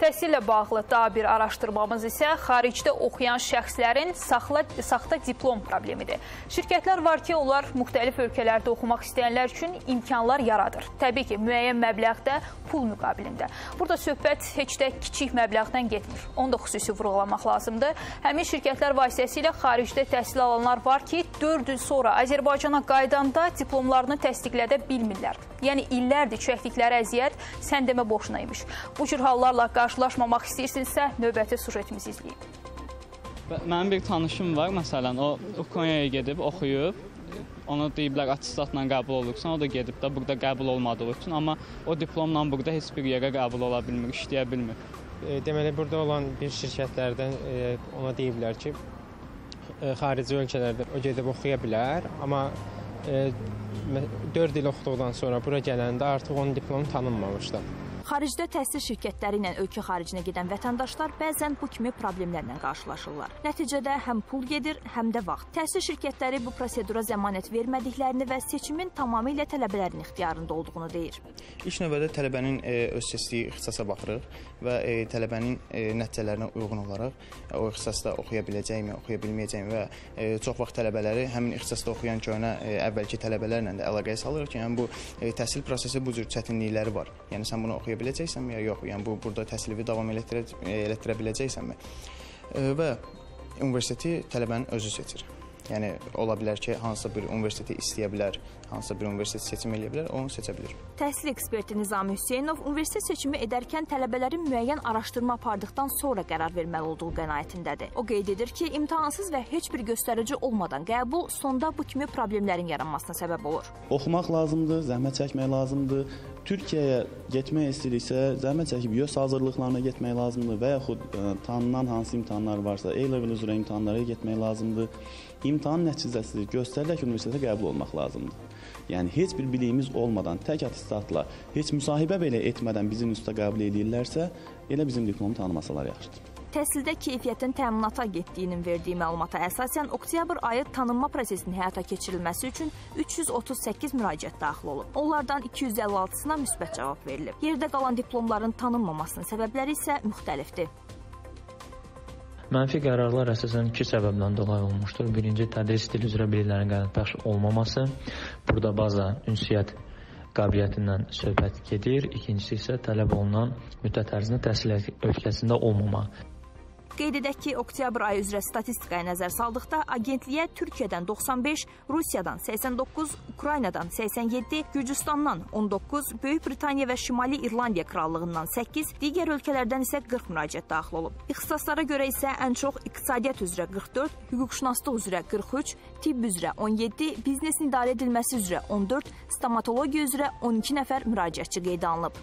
Təhsillə bağlı daha bir araşdırmamız isə xaricdə oxuyan şəxslərin saxla, saxta diplom problemidir. Şirkətlər var ki, onlar müxtəlif ölkələrdə oxumaq istəyənlər üçün imkanlar yaradır. Təbii ki, müəyyən məbləğdə pul müqabilində. Burada söhbət heç də kiçik məbləğdən getmir. Onu da xüsusi vurğulamaq lazımdır. Həmin şirkətlər vasitəsilə xaricdə təhsil alanlar var ki, 4 il sonra Azərbaycana qaydanda diplomlarını təsdiqlədə bilmirlər. Yəni illərdir çəkdikləri əziyyət sən demə boşuna imiş. Bu cür hallarla qarşılaşmamaq istəyirsinizsə, növbəti sujetimizi izləyin. Mənim bir tanışım var, məsələn, o Ukraynaya gedib oxuyub, ona deyiblər attestatla qəbul olursan, o da gedib də burada qəbul olmadığı üçün, amma o diplomla burada heç bir yerə qəbul ola bilmir, işləyə bilmir. E, deməli burada olan bir şirkətlərdən e, ona deyiblər ki, xarici ölkələrdə o gedib oxuya bilər, amma 4 il oxuduqdan sonra bura gələndə artıq onun diplomu tanınmamışdır. Xaricdə təhsil şirkətləri ilə ölkə xaricinə gedən vətəndaşlar bəzən bu kimi problemlərlə qarşılaşırlar. Nəticədə həm pul gedir, həm də vaxt. Təhsil şirkətləri bu prosedura zəmanət vermədiklərini və seçimin tamamilə tələbələrin ixtiyarında olduğunu deyir. İlk növbədə tələbənin e, öz seçdiyi ixtisasa baxırıq və e, tələbənin e, nəticələrinə uyğun olaraq e, o ixtisasda oxuya biləcəkmi, oxuya bilməyəcəkmi və e, çox vaxt tələbələri həmin ixtisasda oxuyan köhnə e, əvvəlki tələbələrlə də əlaqəyə salırıq ki, yəni bu e, təhsil prosesi bu cür çətinlikləri var. Yəni sən bunu oxuya oxuya biləcəksənmi ya yox? Yəni bu burada təhsilini davam elətdirə, elətdirə biləcəksənmi? Və universiteti tələbənin özü seçir. Yəni ola bilər ki, hansısa bir universiteti istəyə bilər, hansısa bir universitet seçim eləyə bilər, onu seçə bilər. Təhsil eksperti Nizami Hüseynov universitet seçimi edərkən tələbələrin müəyyən araşdırma apardıqdan sonra qərar verməli olduğu qənaətindədir. O qeyd edir ki, imtahansız və heç bir göstərici olmadan qəbul sonda bu kimi problemlərin yaranmasına səbəb olur. Oxumaq lazımdır, zəhmət çəkmək lazımdır. Türkiyəyə getmək istəyiriksə, zəhmət çəkib YÖS hazırlıqlarına getmək lazımdır və yaxud ə, e, tanınan hansı imtahanlar varsa, A-level üzrə imtahanlara getmək lazımdır. İmtahan nəticəsi göstərirlər ki, universitetə qəbul olmaq lazımdır. Yəni heç bir biliyimiz olmadan tək attestatla, heç müsahibə belə etmədən bizim instituta qəbul edirlərsə, elə bizim diplomu tanımasalar yaxşıdır. Təhsildə keyfiyyətin təminata getdiyinin verdiyi məlumata əsasən oktyabr ayı tanınma prosesinin həyata keçirilməsi üçün 338 müraciət daxil olub. Onlardan 256-sına müsbət cavab verilib. Yerdə qalan diplomların tanınmamasının səbəbləri isə müxtəlifdir. Mənfi qərarlar əsasən iki səbəbdən dolayı olmuşdur. Birinci, tədris dili üzrə biliklərin qənaətbəxş olmaması. Burada baza ünsiyyət qabiliyyətindən söhbət gedir. İkincisi isə tələb olunan müddət ərzində təhsil ölkəsində olmama. Qeyd edək ki, oktyabr ayı üzrə statistikaya nəzər saldıqda agentliyə Türkiyədən 95, Rusiyadan 89, Ukraynadan 87, Gürcüstandan 19, Böyük Britaniya və Şimali İrlandiya krallığından 8, digər ölkələrdən isə 40 müraciət daxil olub. İxtisaslara görə isə ən çox iqtisadiyyat üzrə 44, hüquqşünaslıq üzrə 43, tibb üzrə 17, biznesin idarə edilməsi üzrə 14, stomatologiya üzrə 12 nəfər müraciətçi qeydə alınıb.